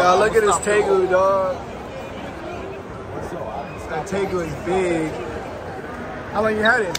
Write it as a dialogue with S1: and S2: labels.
S1: Yo, look at this Tegu, dog. That Tegu is big. How long you had it?